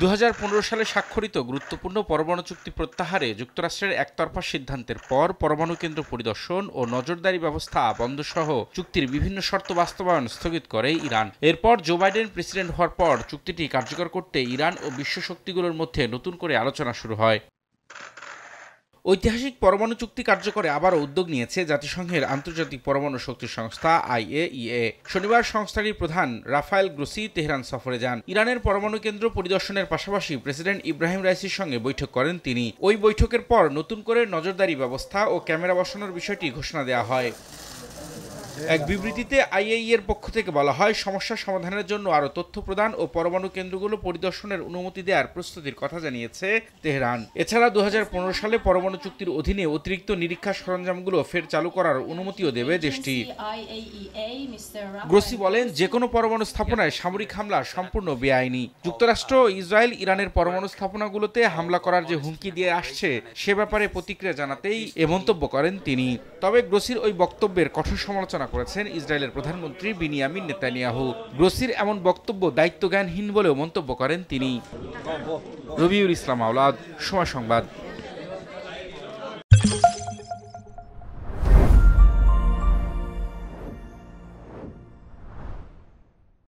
দু হাজার পনেরো সালে স্বাক্ষরিত গুরুত্বপূর্ণ পরমাণু চুক্তি প্রত্যাহারে যুক্তরাষ্ট্রের একতরফা সিদ্ধান্তের পর পরমাণু কেন্দ্র পরিদর্শন ও নজরদারি ব্যবস্থা বন্ধসহ চুক্তির বিভিন্ন শর্ত বাস্তবায়ন স্থগিত করে ইরান। এরপর জো বাইডেন প্রেসিডেন্ট হওয়ার পর চুক্তিটি কার্যকর করতে ইরান ও বিশ্ব শক্তিগুলোর মধ্যে নতুন করে আলোচনা শুরু হয়। ঐতিহাসিক পরমাণু চুক্তি কার্যকরে আবারও উদ্যোগ নিয়েছে জাতিসংঘের আন্তর্জাতিক পরমাণু শক্তি সংস্থা আইএইএ শনিবার সংস্থাটির প্রধান রাফায়েল গ্রুসি তেহরান সফরে যান। ইরানের পরমাণু কেন্দ্র পরিদর্শনের পাশাপাশি প্রেসিডেন্ট ইব্রাহিম রাইসির সঙ্গে বৈঠক করেন তিনি। ওই বৈঠকের পর নতুন করে নজরদারি ব্যবস্থা ও ক্যামেরা বসানোর বিষয়টি ঘোষণা দেওয়া হয়। এক বিবৃতিতে আইএই এর পক্ষ থেকে বলা হয় সমস্যা সমাধানের জন্য আরও তথ্য প্রদান ও পরমাণু কেন্দ্রগুলো পরিদর্শনের অনুমতি দেওয়ার প্রস্তুতির কথা জানিয়েছে তেহরান। এছাড়া দু হাজার পনেরো সালে পরমাণু চুক্তির অধীনে অতিরিক্ত নিরীক্ষা সরঞ্জামগুলো ফের চালু করার অনুমতিও দেবে দেশটি। গ্রোসি বলেন যে কোনো পরমাণু স্থাপনায় সামরিক হামলা সম্পূর্ণ বেআইনি। যুক্তরাষ্ট্র ইসরায়েল ইরানের পরমাণু স্থাপনাগুলোতে হামলা করার যে হুমকি দিয়ে আসছে সে ব্যাপারে প্রতিক্রিয়া জানাতেই এ মন্তব্য করেন তিনি। তবে গ্রোসির ওই বক্তব্যের কঠোর সমালোচনা করেছেন ইসরায়েলের প্রধানমন্ত্রী বিনিয়ামিন নেতানিয়াহু। গ্রোসির এমন বক্তব্য দায়িত্বজ্ঞানহীন বলেও মন্তব্য করেন তিনি। রবিউল ইসলাম আওলাদ সময় সংবাদ।